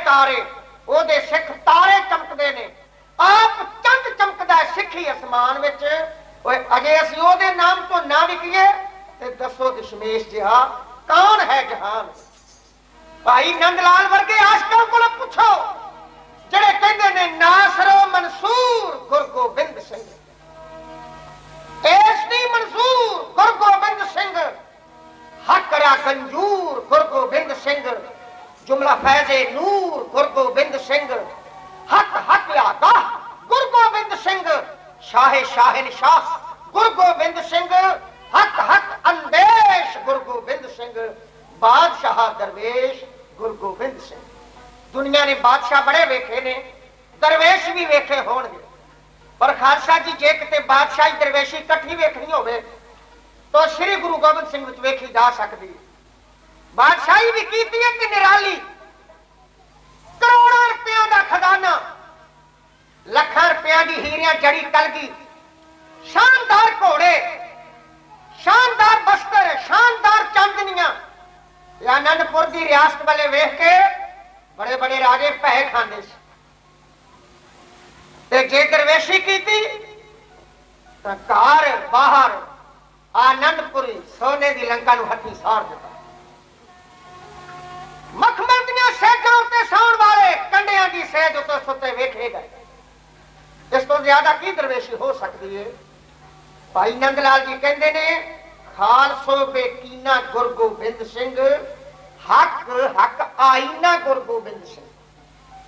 ਤਾਰੇ, ਉਹਦੇ ਸਿੱਖ ਤਾਰੇ ਚਮਕਦੇ ਨੇ। ਆਪ ਚੰਦ ਚਮਕਦਾ ਸਿੱਖੀ ਅਸਮਾਨ ਵਿੱਚ। ਓਏ, ਅਜੇ ਅਸੀਂ ਉਹਦੇ ਨਾਮ ਤੋਂ ਨਾ ਵਿਕੀਏ ਤੇ ਦੱਸੋ ਦਸ਼ਮੇਸ਼ ਜਿਹਾ ਕੌਣ ਹੈ ਜਹਾਨ? ਭਾਈ ਨੰਦ ਲਾਲ ਵਰਗੇ ਆਸ਼ਕਾਂ ਕੋਲ ਪੁੱਛੋ, ਜਿਹੜੇ ਕਹਿੰਦੇ ਨੇ, ਨਾਸਰੋ ਮਨਸੂਰ ਗੁਰ ਗੋਬਿੰਦ ਸਿੰਘ। ਇਸ ਦੀ ਮਨਸੂਰ ਗੁਰ ਗੋਬਿੰਦ ਸਿੰਘ ਹੱਕ ਕੰਜੂਰ ਗੁਰ ਗੋਬਿੰਦ ਸਿੰਘ। ਜੁਮਲਾ ਫੈਜ਼ੇ ਨੂਰ ਗੁਰ ਗੋਬਿੰਦ ਸਿੰਘ ਹੱਕ ਹੱਕ ਆਗਾ ਗੁਰ ਗੋਬਿੰਦ ਸਿੰਘ ਸ਼ਾਹੇ ਸ਼ਾਹਿਨ ਸ਼ਾਹ ਗੁਰ ਗੋਬਿੰਦ ਸਿੰਘ ਹੱਕ ਹੱਕ ਅੰਦੇਸ਼ ਗੁਰ ਗੋਬਿੰਦ ਸਿੰਘ ਬਾਦਸ਼ਾਹ ਦਰਵੇਸ਼ ਗੁਰ ਗੋਬਿੰਦ ਸਿੰਘ ਦੁਨੀਆ ਨੇ ਬਾਦਸ਼ਾਹ ਬੜੇ ਵੇਖੇ ਨੇ ਦਰਵੇਸ਼ ਵੀ ਵੇਖੇ ਹੋਣਗੇ ਪਰ ਖਾਲਸਾ ਜੀ ਜੇ ਕਿਤੇ ਬਾਦਸ਼ਾਹੀ ਦਰਵੇਸ਼ੀ ਇਕੱਠੀ ਵੇਖਣੀ ਹੋਵੇ ਤਾਂ ਸ੍ਰੀ ਗੁਰੂ ਗੋਬਿੰਦ ਸਿੰਘ ਵਿੱਚ ਵੇਖੀ ਜਾ ਸਕਦੀ ਹੈ ਬਾਦਸ਼ਾਹੀ ਵੀ ਕੀਤੀ ਹੈ ਕਿ ਨਿਰਾਲੀ? ਕਰੋੜਾਂ ਰੁਪਈਆਂ ਦਾ ਖਜ਼ਾਨਾ। ਲੱਖਾਂ ਰੁਪਈਆਂ ਦੀ ਹੀਰਿਆਂ ਜੜੀ ਕਲਗੀ। ਸ਼ਾਨਦਾਰ ਘੋੜੇ, ਸ਼ਾਨਦਾਰ ਬਸਤਰ, ਸ਼ਾਨਦਾਰ ਚਾਂਦਨੀਆਂ। ਇਹ ਆਨੰਦਪੁਰ ਦੀ ਰਿਆਸਤ ਵਾਲੇ ਵੇਖ ਕੇ ਬੜੇ ਬੜੇ ਰਾਜੇ ਪੈਸੇ ਖਾਂਦੇ ਸੀ। ਤੇ ਜੇ ਦਰਵੇਸ਼ੀ ਕੀਤੀ, ਤਾਂ ਘਰ ਬਾਹਰ ਆਨੰਦਪੁਰੀ ਸੋਨੇ ਦੀ ਲੰਕਾ ਨੂੰ ਹੱਥੀ ਸਾੜ ਦਿੱਤਾ। ਸੌਣ ਵਾਲੇ ਕੰਡਿਆਂ ਦੀ ਸੇਜ ਉੱਤੇ ਸੁੱਤੇ ਵੇਖੇ ਗਏ। ਇਸ ਤੋਂ ਜ਼ਿਆਦਾ ਕੀ ਦਰਵੇਸ਼ੀ ਹੋ ਸਕਦੀ ਹੈ ਭਾਈ ਨੰਦ ਲਾਲ ਜੀ ਕਹਿੰਦੇ ਨੇ ਖਾਲਸੋ ਬੇਕੀਨਾ ਗੁਰ ਗੋਬਿੰਦ ਸਿੰਘ, ਹੱਕ ਹੱਕ ਆਈਨਾ ਗੁਰ ਗੋਬਿੰਦ ਸਿੰਘ।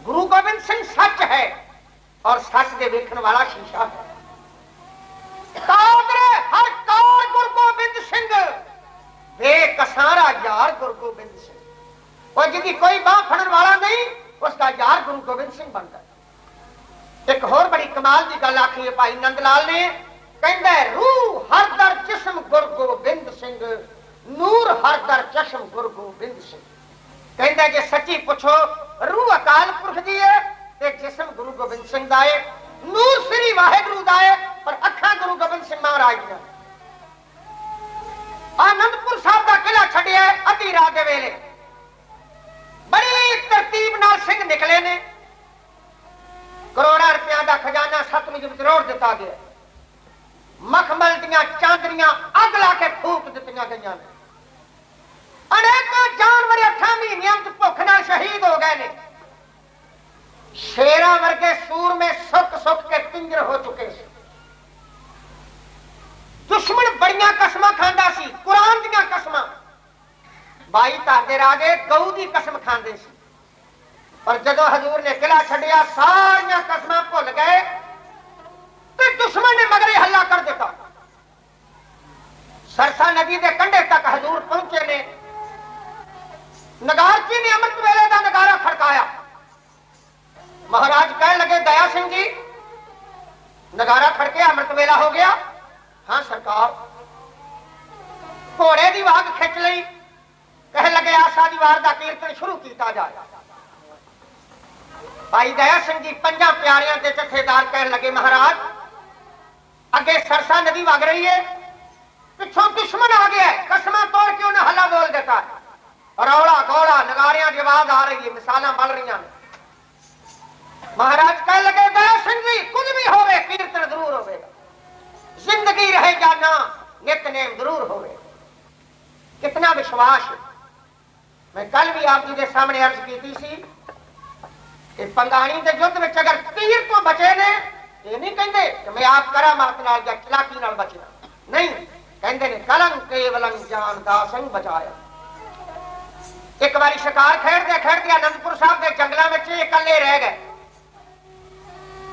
ਗੁਰੂ ਗੋਬਿੰਦ ਸਿੰਘ ਸੱਚ ਹੈ ਔਰ ਸੱਚ ਦੇ ਵੇਖਣ ਵਾਲਾ ਸ਼ੀਸ਼ਾ ਹੈ। ਕਾਦਰ ਹਰ ਕੌਰ ਗੁਰ ਗੋਬਿੰਦ ਸਿੰਘ ਬੇਕਸਾਰਾ ਯਾਰ ਗੁਰੂ ਗੋਬਿੰਦ ਸਿੰਘ। ਉਹ ਜਿਹਦੀ ਕੋਈ ਬਾਹ ਫੜਨ ਵਾਲਾ ਨਹੀਂ ਉਸ ਦਾ ਯਾਰ ਗੁਰੂ ਗੋਬਿੰਦ ਸਿੰਘ ਬਣਦਾ ਇੱਕ ਹੋਰ ਬੜੀ ਕਮਾਲ ਦੀ ਗੱਲ ਆਖੀ ਹੈ ਭਾਈ ਨੰਦ ਲਾਲ ਨੇ, ਕਹਿੰਦਾ ਰੂਹ ਹਰ ਦਰ ਜਿਸਮ ਗੁਰ ਗੋਬਿੰਦ ਸਿੰਘ, ਨੂਰ ਹਰ ਦਰ ਚਸ਼ਮ ਗੁਰ ਗੋਬਿੰਦ ਸਿੰਘ। ਕਹਿੰਦਾ ਜੇ ਸੱਚੀ ਪੁੱਛੋ, ਰੂਹ ਅਕਾਲ ਪੁਰਖ ਦੀ ਹੈ ਤੇ ਜਿਸਮ ਗੁਰੂ ਗੋਬਿੰਦ ਸਿੰਘ ਦਾ ਹੈ ਨੂਰ ਸ੍ਰੀ ਵਾਹਿਗੁਰੂ ਦਾ ਹੈ ਪਰ ਅੱਖਾਂ ਗੁਰੂ ਗੋਬਿੰਦ ਸਿੰਘ ਮਹਾਰਾਜ ਦੀਆਂ ਆਨੰਦਪੁਰ ਸਾਹਿਬ ਦਾ ਕਿਲਾ ਛੱਡਿਆ ਹੈ ਰਾਤ ਦੇ ਵੇਲੇ। ਬੜੀ ਤਰਤੀਬ ਨਾਲ ਸਿੰਘ ਨਿਕਲੇ ਨੇ। ਕਰੋੜਾਂ ਰੁਪਿਆ ਦਾ ਖਜ਼ਾਨਾ ਸਤਲੁਜ ਵਿੱਚ ਦਿੱਤਾ ਗਿਆ। ਮਖਮਲ ਦੀਆਂ ਚਾਂਦਰੀਆਂ ਅੱਗ ਲਾ ਕੇ ਫੂਕ ਦਿੱਤੀਆਂ ਗਈਆਂ ਨੇ। ਅਨੇਕਾਂ ਜਾਨਵਰ ਅੱਠਾਂ ਮਹੀਨਿਆਂ ਵਿੱਚ ਭੁੱਖ ਨਾਲ ਸ਼ਹੀਦ ਹੋ ਗਏ ਨੇ। ਸ਼ੇਰਾਂ ਵਰਗੇ ਸੂਰਮੇ ਸੁੱਕ ਸੁੱਕ ਕੇ ਪਿੰਜਰ ਹੋ ਚੁੱਕੇ ਸੀ। ਦੁਸ਼ਮਣ ਬੜੀਆਂ ਕਸਮਾਂ ਖਾਂਦਾ ਸੀ, ਕੁਰਾਨ ਦੀਆਂ ਕਸਮਾਂ। ਬਾਈ ਤੁਹਾਡੇ ਰਾਜੇ ਗਊ ਦੀ ਕਸਮ ਖਾਂਦੇ ਸੀ। ਪਰ ਜਦੋਂ ਹਜ਼ੂਰ ਨੇ ਕਿਲਾ ਛੱਡਿਆ, ਸਾਰੀਆਂ ਕਸਮਾਂ ਭੁੱਲ ਗਏ ਤੇ ਦੁਸ਼ਮਣ ਨੇ ਮਗਰੇ ਹੱਲਾ ਕਰ ਦਿੱਤਾ। ਸਰਸਾ ਨਦੀ ਦੇ ਕੰਢੇ ਤੱਕ ਹਜ਼ੂਰ ਪਹੁੰਚੇ ਨੇ। ਨਗਾਰਚੀ ਨੇ ਅੰਮ੍ਰਿਤ ਵੇਲੇ ਦਾ ਨਗਾਰਾ ਖੜਕਾਇਆ। ਮਹਾਰਾਜ ਕਹਿਣ ਲੱਗੇ, ਦਇਆ ਸਿੰਘ ਜੀ, ਨਗਾਰਾ ਖੜਕਿਆ, ਅੰਮ੍ਰਿਤ ਵੇਲਾ ਹੋ ਗਿਆ? ਹਾਂ, ਸਰਕਾਰ। ਘੋੜੇ ਦੀ ਵਾਗ ਖਿੱਚ ਲਈ। ਕਹਿਣ ਲੱਗੇ ਆਸਾ ਦੀ ਵਾਰ ਦਾ ਕੀਰਤਨ ਸ਼ੁਰੂ ਕੀਤਾ ਜਾਏ ਭਾਈ ਦਇਆ ਸਿੰਘ ਜੀ ਪੰਜਾਂ ਪਿਆਰਿਆਂ ਦੇ ਜਥੇਦਾਰ ਕਹਿਣ ਲੱਗੇ ਮਹਾਰਾਜ ਅੱਗੇ ਸਰਸਾ ਨਦੀ ਵਗ ਰਹੀ ਹੈ ਪਿੱਛੋਂ ਦੁਸ਼ਮਣ ਆ ਗਿਆ ਹੈ। ਕਸਮਾਂ ਤੋੜ ਕੇ ਉਹਨੇ ਹੱਲਾ ਬੋਲ ਦਿੱਤਾ ਹੈ। ਰੌਲਾ ਗੋਲਾ ਨਗਾਰਿਆਂ ਦੀ ਆਵਾਜ਼ ਆ ਰਹੀ ਹੈ ਮਿਸਾਲਾਂ ਬਣ ਰਹੀਆਂ ਨੇ ਮਹਾਰਾਜ ਕਹਿਣ ਲੱਗੇ ਦਇਆ ਸਿੰਘ ਜੀ ਕੁਝ ਵੀ ਹੋਵੇ ਕੀਰਤਨ ਜ਼ਰੂਰ ਹੋਵੇਗਾ ਜ਼ਿੰਦਗੀ ਰਹੇ ਜਾਂ ਨਾ ਨਿਤਨੇਮ ਜ਼ਰੂਰ ਹੋਵੇ ਕਿਤਨਾ ਵਿਸ਼ਵਾਸ ਹੈ। ਮੈਂ ਕੱਲ ਵੀ ਆਪ ਜੀ ਦੇ ਸਾਹਮਣੇ ਅਰਜ਼ ਕੀਤੀ ਸੀ ਕਿ ਪੰਗਾਣੀ ਦੇ ਯੁੱਧ ਵਿੱਚ ਅਗਰ ਤੀਰ ਤੋਂ ਬਚੇ ਨੇ, ਇਹ ਨਹੀਂ ਕਹਿੰਦੇ ਕਿ ਮੈਂ ਆਪ ਕਰਾਮਾਤ ਨਾਲ ਜਾਂ ਚਲਾਕੀ ਨਾਲ ਬਚਣਾ ਨਹੀਂ, ਕਹਿੰਦੇ ਨੇ ਕਲੰ ਕੇਵਲੰ ਜਾਨ ਦਾ ਬਚਾਇਆ। ਇੱਕ ਵਾਰੀ ਸ਼ਿਕਾਰ ਖੇਡਦੇ ਖੇਡਦੇ ਅਨੰਦਪੁਰ ਸਾਹਿਬ ਦੇ ਜੰਗਲਾਂ ਵਿੱਚ ਇਹ ਇਕੱਲੇ ਰਹਿ ਗਏ।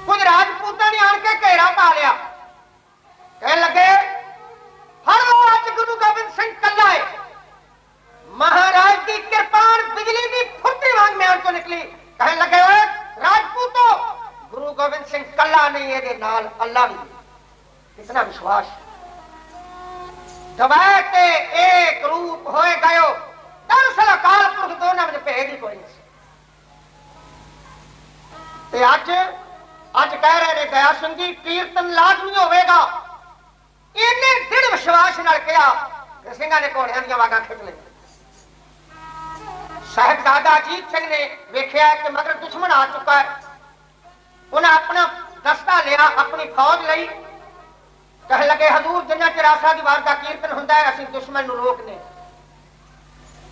ਕੁਝ ਰਾਜਪੂਤਾਂ ਨੇ ਆਣ ਕੇ ਘੇਰਾ ਪਾ ਲਿਆ। ਕਹਿਣ ਲੱਗੇ ਹਰ ਉਹ ਅੱਜ ਗੁਰੂ ਗੋਬਿੰਦ ਸਿੰਘ ਕੱਲਾ ਹੈ ਮਹਾਰਾਜ ਦੀ ਕਿਰਪਾਨ ਬਿਜਲੀ ਦੀ ਫੁੱਟੀ ਵਾਂਗ ਮਿਆਨ ਤੋਂ ਨਿਕਲੀ ਕਹਿਣ ਲੱਗੇ ਓਏ ਰਾਜਪੂਤੋ ਗੁਰੂ ਗੋਬਿੰਦ ਸਿੰਘ ਕੱਲਾ ਨਹੀਂ ਇਹਦੇ ਨਾਲ ਅੱਲਾ ਵੀ ਕਿਤਨਾ ਵਿਸ਼ਵਾਸ ਦਵਾਇ ਤੇ ਇੱਕ ਰੂਪ ਹੋਏ ਗਇਓ ਦਰਸਲ ਅਕਾਲ ਪੁਰਖ ਦੋਨਾਂ ਵਿੱਚ ਭੇਦ ਹੀ ਕੋਈ ਨਹੀਂ ਸੀ। ਤੇ ਅੱਜ ਅੱਜ ਕਹਿ ਰਹੇ ਨੇ ਦਇਆ ਸਿੰਘ ਜੀ ਕੀਰਤਨ ਲਾਜ਼ਮੀ ਹੋਵੇਗਾ ਇਹਨੇ ਦ੍ਰਿੜ ਵਿਸ਼ਵਾਸ ਨਾਲ ਕਿਹਾ ਕਿ ਸਿੰਘਾਂ ਨੇ ਘੋੜਿਆਂ ਦੀਆਂ ਵਾਗਾਂ ਖਿੱਚ ਲਈਆਂ ਸਾਹਿਬਜ਼ਾਦਾ ਅਜੀਤ ਸਿੰਘ ਨੇ ਵੇਖਿਆ ਕਿ ਮਗਰ ਦੁਸ਼ਮਣ ਆ ਚੁੱਕਾ ਹੈ ਉਹਨਾਂ ਆਪਣਾ ਦਸਤਾ ਲਿਆ ਆਪਣੀ ਫੌਜ ਲਈ ਕਹਿਣ ਲੱਗੇ ਹਜ਼ੂਰ ਜਿੰਨਾ ਚਿਰ ਆਸਾ ਦੀ ਵਾਰ ਦਾ ਕੀਰਤਨ ਹੁੰਦਾ ਹੈ ਅਸੀਂ ਦੁਸ਼ਮਣ ਨੂੰ ਰੋਕਨੇ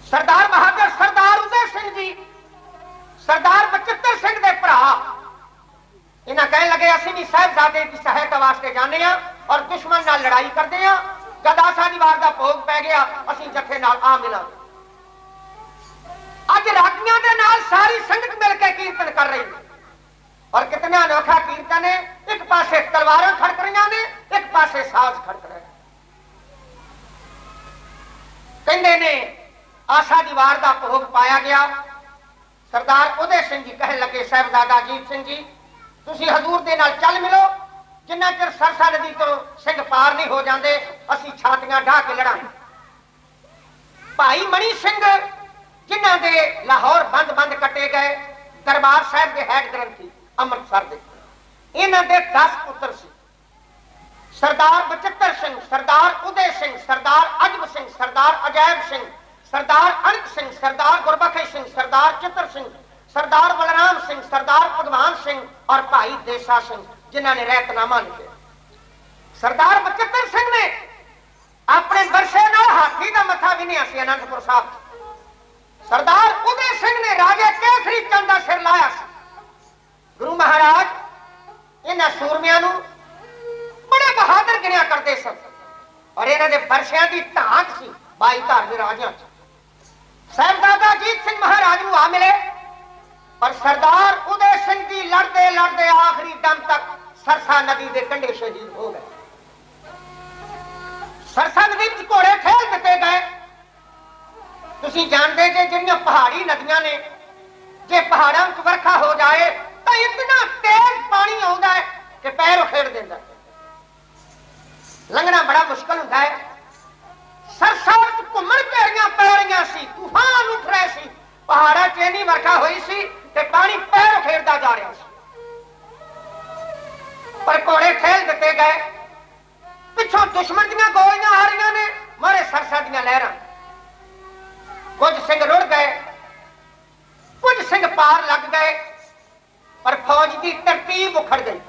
ਸਰਦਾਰ ਬਹਾਦਰ ਸਰਦਾਰ ਉਦੈ ਸਿੰਘ ਜੀ ਸਰਦਾਰ ਬਚਿੱਤਰ ਸਿੰਘ ਦੇ ਭਰਾ ਇਹਨਾਂ ਕਹਿਣ ਲੱਗੇ ਅਸੀਂ ਵੀ ਸਾਹਿਬਜ਼ਾਦੇ ਦੀ ਸਹਾਇਤਾ ਵਾਸਤੇ ਜਾਂਦੇ ਆ ਔਰ ਦੁਸ਼ਮਣ ਨਾਲ ਲੜਾਈ ਕਰਦੇ ਆ ਜਦ ਆਸਾ ਦੀ ਵਾਰ ਦਾ ਭੋਗ ਪੈ ਗਿਆ ਅਸੀਂ ਜੱਥੇ ਨਾਲ ਆ ਮਿਲਾਂਗੇ ਅੱਜ ਦੇ ਨਾਲ ਸਾਰੀ ਸੰਗਤ ਮਿਲ ਕੇ ਕੀਰਤਨ ਕਰ ਰਹੀ ਹੈ। ਔਰ ਕਿਤਨਾ ਅਨੋਖਾ ਕੀਰਤਨ ਹੈ ਇੱਕ ਪਾਸੇ ਤਲਵਾਰਾਂ ਖੜਕ ਰਹੀਆਂ ਨੇ, ਇੱਕ ਪਾਸੇ ਸਾਜ਼ ਖੜਕ ਰਹੇ ਕਹਿੰਦੇ ਨੇ, ਆਸਾ ਦੀ ਦਾ ਭੋਗ ਪਾਇਆ ਗਿਆ। ਸਰਦਾਰ ਉਦੇ ਸਿੰਘ ਜੀ ਕਹਿਣ ਲੱਗੇ, ਸਾਹਿਬਜ਼ਾਦਾ ਅਜੀਤ ਸਿੰਘ ਜੀ, ਤੁਸੀਂ ਹਜ਼ੂਰ ਦੇ ਨਾਲ ਚੱਲ ਮਿਲੋ। ਜਿੰਨਾ ਚਿਰ ਸਰਸਾ ਨਦੀ ਤੋਂ ਸਿੰਘ ਪਾਰ ਨਹੀਂ ਹੋ ਜਾਂਦੇ, ਅਸੀਂ ਛਾਤੀਆਂ ਢਾ ਕੇ ਲੜਾਂਗੇ। ਭਾਈ ਮਣੀ ਸਿੰਘ ਜਿਨ੍ਹਾਂ ਦੇ ਲਾਹੌਰ ਬੰਦ-ਬੰਦ ਕੱਟੇ ਗਏ, ਦਰਬਾਰ ਸਾਹਿਬ ਦੇ ਹੈਡ ਗ੍ਰੰਥੀ ਅੰਮ੍ਰਿਤਸਰ ਦੇ। ਇਹਨਾਂ ਦੇ 10 ਪੁੱਤਰ ਸੀ। ਸਰਦਾਰ ਬਚਿੱਤਰ ਸਿੰਘ, ਸਰਦਾਰ ਉਦੇ ਸਿੰਘ, ਸਰਦਾਰ ਅਜਬ ਸਿੰਘ, ਸਰਦਾਰ ਅਜੈਬ ਸਿੰਘ, ਸਰਦਾਰ ਅਨਕ ਸਿੰਘ, ਸਰਦਾਰ ਗੁਰਬਖਸ਼ ਸਿੰਘ, ਸਰਦਾਰ ਚਿੱਤਰ ਸਿੰਘ, ਸਰਦਾਰ ਬਲਰਾਮ ਸਿੰਘ, ਸਰਦਾਰ ਭਗਵਾਨ ਸਿੰਘ ਔਰ ਭਾਈ ਦੇਸਾ ਸਿੰਘ, ਜਿਨ੍ਹਾਂ ਨੇ ਰਹਿਤਨਾਮਾ ਲਿਖਿਆ। ਸਰਦਾਰ ਬਚਿੱਤਰ ਸਿੰਘ ਨੇ ਆਪਣੇ ਵਰਸ਼ੇ ਨਾਲ ਹਾਥੀ ਦਾ ਮੱਥਾ ਵਿਨਿਆ ਸੀ ਅਨੰਦਪੁਰ ਸਾਹਿਬ 'ਚ। ਸਰਦਾਰ ਉਦੇ ਸਿੰਘ ਨੇ ਰਾਜੇ ਕੇਸਰੀ ਚੰਦ ਦਾ ਸਿਰ ਲਾਇਆ ਸੀ। ਗੁਰੂ ਮਹਾਰਾਜ, ਇਹਨਾਂ ਸੂਰਮਿਆਂ ਨੂੰ ਬੜੇ ਬਹਾਦਰ ਗਿਣਿਆ ਕਰਦੇ ਸਨ ਔਰ ਇਹਨਾਂ ਦੇ ਬਰਸਿਆਂ ਦੀ ਢਾਂਕ ਸੀ ਬਾਈ ਧਾਰ ਦੇ ਰਾਜਿਆਂ 'ਚ। ਸਾਹਿਬਜ਼ਾਦਾ ਅਜੀਤ ਸਿੰਘ ਮਹਾਰਾਜ ਨੂੰ ਆ ਮਿਲੇ, ਪਰ ਸਰਦਾਰ ਉਦੇ ਸਿੰਘ ਦੀ ਲੜਦੇ ਲੜਦੇ ਆਖਰੀ ਦਮ ਤੱਕ ਸਰਸਾ ਨਦੀ ਦੇ ਕੰਢੇ ਸ਼ਹੀਦ ਹੋ ਗਏ। ਸਰਸਾ ਨਦੀ ਵਿੱਚ ਘੋੜੇ ਖੇਲ ਦਿੱਤੇ ਗਏ। ਤੁਸੀਂ ਜਾਣਦੇ ਜੇ ਜਿਹੜੀਆਂ ਪਹਾੜੀ ਨਦੀਆਂ ਨੇ, ਜੇ ਪਹਾੜਾਂ ਵਿੱਚ ਵਰਖਾ ਹੋ ਜਾਏ, ਤਾਂ ਇਤਨਾ ਤੇਜ਼ ਪਾਣੀ ਆਉਂਦਾ ਹੈ ਕਿ ਪੈਰ ਉਖੇੜ ਦਿੰਦਾ ਲੰਘਣਾ ਬੜਾ ਮੁਸ਼ਕਲ ਹੁੰਦਾ ਹੈ। ਸਰਸਾ ਵਿੱਚ ਘੁੰਮਣ ਘੇਰੀਆਂ ਪੈ ਰਹੀਆਂ ਸੀ, ਤੂਫਾਨ ਉੱਠ ਰਹੇ ਸੀ, ਪਹਾੜਾਂ 'ਚ ਇੰਨੀ ਵਰਖਾ ਹੋਈ ਸੀ ਤੇ ਪਾਣੀ ਪੈਰ ਉਖੇੜਦਾ ਜਾ ਰਿਹਾ ਸੀ। ਪਰ ਘੋੜੇ ਠੇਲ ਦਿੱਤੇ ਗਏ। ਪਿੱਛੋਂ ਦੁਸ਼ਮਣ ਦੀਆਂ ਗੋਲੀਆਂ ਆ ਰਹੀਆਂ ਨੇ, ਮਾਰੇ ਸਰਸਾ ਦੀਆਂ ਲਹਿਰਾਂ। ਕੁਝ ਸਿੰਘ ਰੁੜ ਗਏ ਕੁਝ ਸਿੰਘ ਪਾਰ ਲੱਗ ਗਏ ਪਰ ਫੌਜ ਦੀ ਤਰਤੀਬ ਉਖੜ ਗਈ।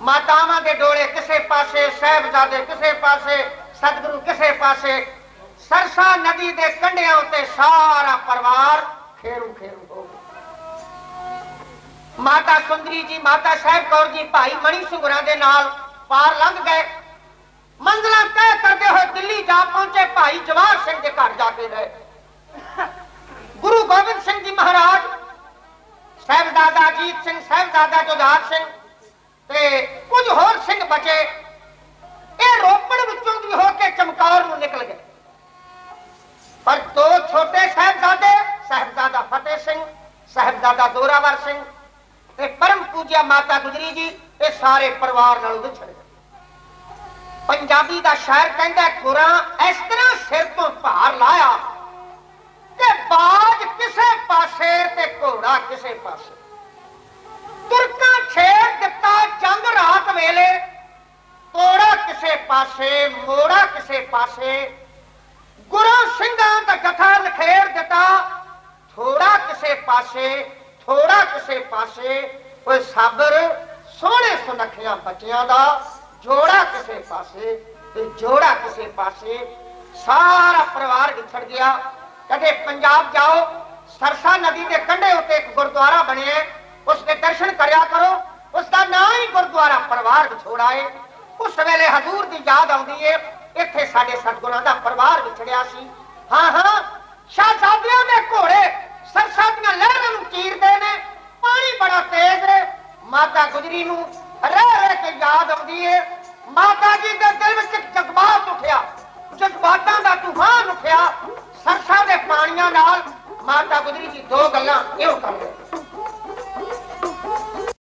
ਮਾਤਾਵਾਂ ਦੇ ਡੋਲੇ ਕਿਸੇ ਪਾਸੇ, ਸਹਿਬਜ਼ਾਦੇ ਕਿਸੇ ਪਾਸੇ, ਸਤਿਗੁਰੂ ਕਿਸੇ ਪਾਸੇ, ਸਰਸਾ ਨਦੀ ਦੇ ਕੰਢਿਆਂ ਉੱਤੇ ਸਾਰਾ ਪਰਿਵਾਰ ਖੇਰੂ ਖੇਰੂ ਹੋ ਗਿਆ। ਮਾਤਾ ਸੁੰਦਰੀ ਜੀ, ਮਾਤਾ ਸਾਹਿਬ ਕੌਰ ਜੀ, ਭਾਈ ਮਣੀ ਸਿੰਘ ਦੇ ਨਾਲ ਪਾਰ ਲੰਘ ਗਏ। ਮੰਜ਼ਲਾਂ ਤੈਅ ਕਰਦੇ ਹੋਏ ਦਿੱਲੀ ਜਾ ਪਹੁੰਚੇ ਭਾਈ ਜਵਾਹਰ ਸਿੰਘ ਦੇ ਘਰ ਜਾ ਕੇ ਰਹੇ। ਗੁਰੂ ਗੋਬਿੰਦ ਸਿੰਘ ਜੀ ਮਹਾਰਾਜ, ਸਾਹਿਬਜ਼ਾਦਾ ਅਜੀਤ ਸਿੰਘ, ਸਾਹਿਬਜ਼ਾਦਾ ਜੋਧਾਰ ਸਿੰਘ ਤੇ ਕੁਝ ਹੋਰ ਸਿੰਘ ਬਚੇ। ਇਹ ਰੋਪੜ ਵਿੱਚੋਂ ਦੀ ਹੋ ਕੇ ਚਮਕੌਰ ਨੂੰ ਨਿਕਲ ਗਏ। ਪਰ ਦੋ ਛੋਟੇ ਸਾਹਿਬਜ਼ਾਦੇ, ਸਾਹਿਬਜ਼ਾਦਾ ਫਤਿਹ ਸਿੰਘ, ਸਾਹਿਬਜ਼ਾਦਾ ਦੋਰਾਵਰ ਸਿੰਘ ਤੇ ਪਰਮ ਪੂਜਿਆ ਮਾਤਾ ਗੁਜਰੀ ਜੀ, ਇਹ ਸਾਰੇ ਪਰਿਵਾਰ ਨਾਲ ਵਿਛੜ ਗਏ। ਪੰਜਾਬੀ ਦਾ ਸ਼ਾਇਰ ਕਹਿੰਦਾ ਗੁਰਾਂ ਇਸ ਤਰ੍ਹਾਂ ਸਿਰ ਤੋਂ ਭਾਰ ਲਾਇਆ ਕਿ ਬਾਜ ਕਿਸੇ ਪਾਸੇ ਤੇ ਘੋੜਾ ਕਿਸੇ ਪਾਸੇ। ਤੁਰਕਾਂ ਛੇੜ ਦਿੱਤਾ ਜੰਗ ਰਾਤ ਵੇਲੇ ਤੋੜਾ ਕਿਸੇ ਪਾਸੇ, ਮੋੜਾ ਕਿਸੇ ਪਾਸੇ। ਗੁਰੂ ਸਿੰਘਾਂ ਦਾ ਜਥਾ ਲਖੇੜ ਦਿੱਤਾ, ਥੋੜਾ ਕਿਸੇ ਪਾਸੇ, ਥੋੜਾ ਕਿਸੇ ਪਾਸੇ। ਓਏ ਸਾਬਰ, ਸੋਹਣੇ ਸੁਨੱਖਿਆਂ ਬੱਚਿਆਂ ਦਾ ਜੋੜਾ ਕਿਸੇ ਪਾਸੇ ਤੇ ਜੋੜਾ ਕਿਸੇ ਪਾਸੇ, ਸਾਰਾ ਪਰਿਵਾਰ ਵਿਛੜ ਗਿਆ। ਕਦੇ ਪੰਜਾਬ ਜਾਓ, ਸਰਸਾ ਨਦੀ ਦੇ ਕੰਢੇ ਉੱਤੇ ਇੱਕ ਗੁਰਦੁਆਰਾ ਬਣਿਆ। ਉਸ ਦੇ ਦਰਸ਼ਨ ਕਰਿਆ ਕਰੋ। ਉਸ ਦਾ ਨਾਂ ਹੀ ਗੁਰਦੁਆਰਾ ਪਰਿਵਾਰ ਵਿਛੋੜਾ ਹੈ ਉਸ ਵੇਲੇ ਹਜ਼ੂਰ ਦੀ ਯਾਦ ਆਉਂਦੀ ਏ। ਇੱਥੇ ਸਾਡੇ ਸਤਿਗੁਰਾਂ ਦਾ ਪਰਿਵਾਰ ਵਿਛੜਿਆ ਸੀ। ਹਾਂ ਹਾਂ, ਸ਼ਾਹਜ਼ਾਦਿਆਂ ਦੇ ਘੋੜੇ ਸਰਸਾ ਦੀਆਂ ਲਹਿਰਾਂ ਨੂੰ ਚੀਰਦੇ ਨੇ। ਪਾਣੀ ਬੜਾ ਤੇਜ਼ ਹੈ ਮਾਤਾ ਗੁਜਰੀ ਨੂੰ ਰਹਿ ਰਹਿ ਕੇ ਯਾਦ ਆਉਂਦੀ ਹੈ ਮਾਤਾ ਜੀ ਦੇ ਦਿਲ ਵਿੱਚ ਇੱਕ ਜਜ਼ਬਾਤ ਉੱਠਿਆ। ਜਜ਼ਬਾਤਾਂ ਦਾ ਤੂਫਾਨ ਉੱਠਿਆ। ਸਰਸਾ ਦੇ ਪਾਣੀਆਂ ਨਾਲ ਮਾਤਾ ਗੁਜਰੀ ਜੀ ਦੋ ਗੱਲਾਂ ਇਹੋ ਕਰਦੇ